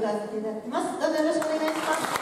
歌わせていただきます。どうぞよろしくお願いします。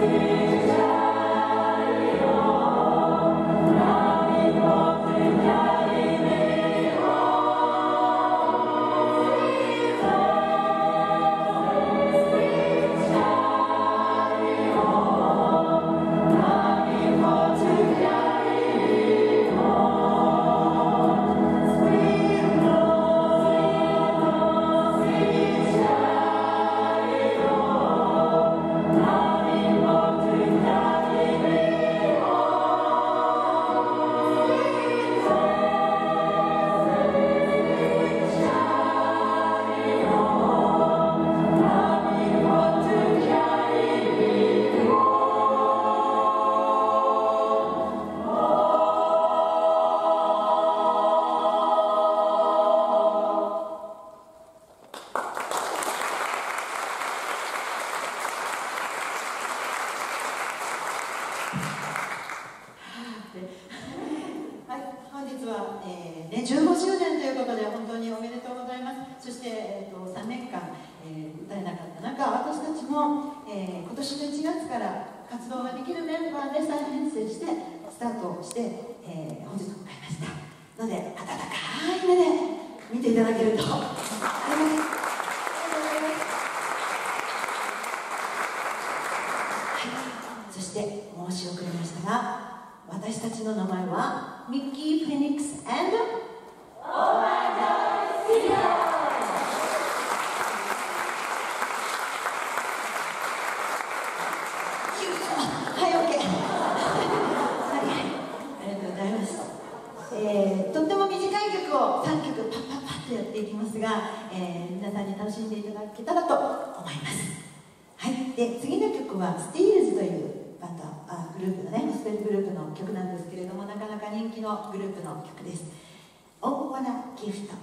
はえー今年の1月から活動ができるメンバーで再編成してスタートして、えー本日を迎えましたので温か。い目で見ていただけると。ありがとうござい。ますそして申し遅れましたが私たちの名前はミッキー・フェニックス and はい、OK はい、ありがとうございます、えーとっても短い曲を3曲パッパッパッとやっていきますが、えー皆さんに楽しんでいただけたらと思いますはい、で次の曲はスティールズというバンドあグループのねゴスペルグループの曲なんですけれどもなかなか人気のグループの曲です「 Oh What a Gift」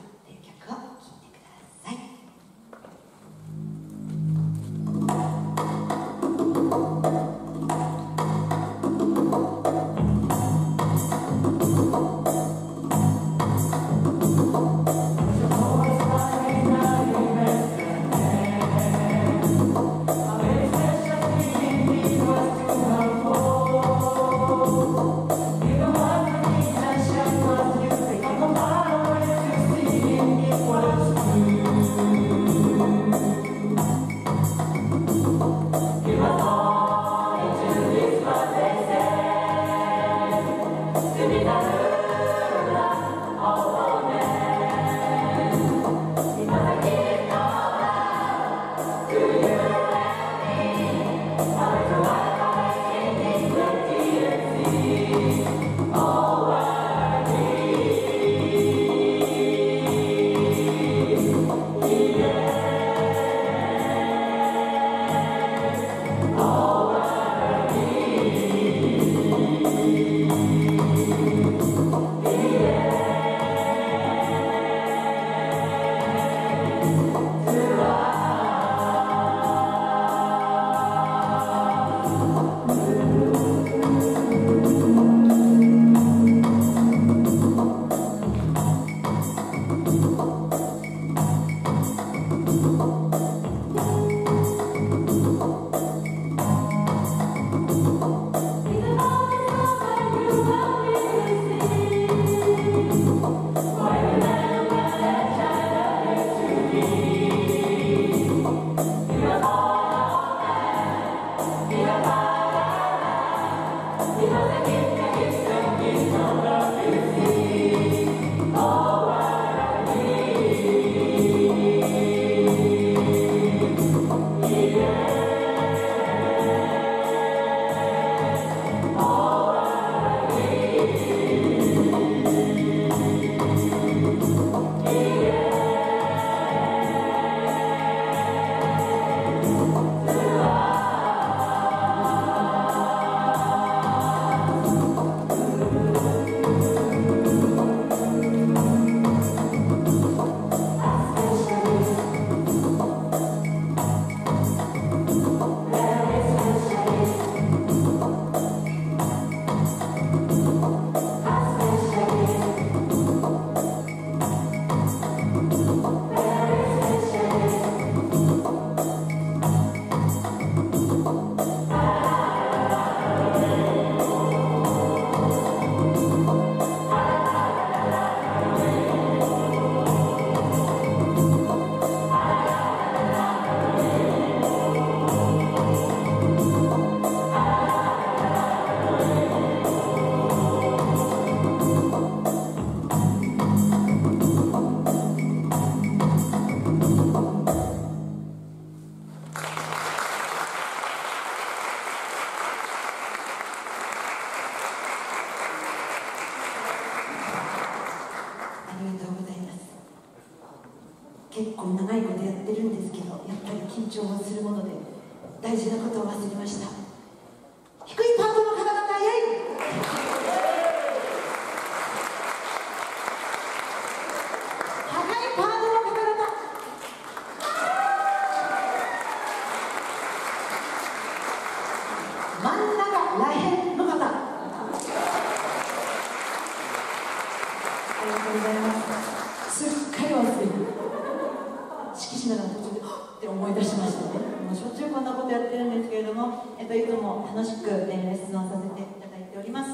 しょっちゅうこんなことやってるんですけれども、えっと、いつも楽しく、えーレッスンをさせていただいております。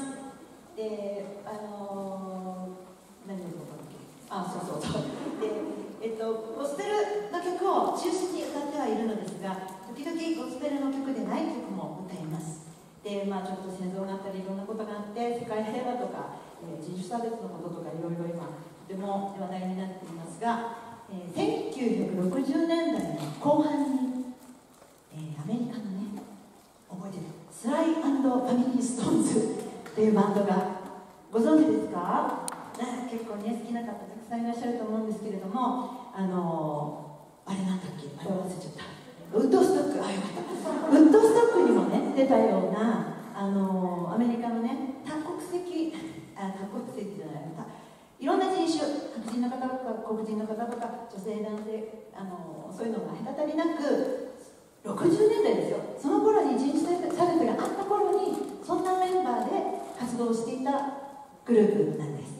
であのー、何を言うのだっけあそうそうそう。でえっとゴスペルの曲を中心に歌ってはいるのですが時々ゴスペルの曲でない曲も歌います。でまあちょっと戦争があったりいろんなことがあって世界平和とか、えー人種差別のこととかいろいろ今とても話題になっていますが、えー1960年代の後半に、えーアメリカのね覚えてるスのファミリーストーンズというバンドがご存知ですか、結構ね好きな方たくさんいらっしゃると思うんですけれどもあのーあれなんだっけ？あれ忘れちゃった。ウッドストック。あよかった。ウッドストックにもね出たようなあのーアメリカのね多国籍あ多国籍じゃないたいろんな人種白人の方とか黒人の方とか女性男性あのーそういうのが隔たりなく60年代ですよその頃に人種差別があった頃にそんなメンバーで活動していたグループなんです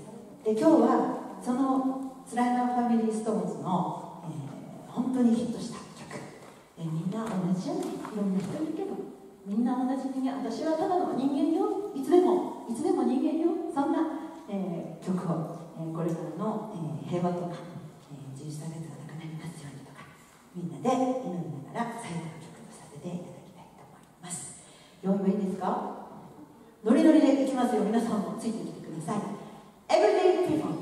で今日はそのスライザファミリーストーンズの、えー本当にヒットした曲、えーみんな同じじゃないいろんな人いるけどみんな同じ人間私はただの人間よいつでもいつでも人間よそんな、えー曲を、えーこれからの、えー平和とか、えー人種差別がなくなりますようにとかみんなで祈りながら最後の曲とさせていただきたいと思います用意はいいですかノリノリでいきますよ皆さんもついてきてください Everyday People「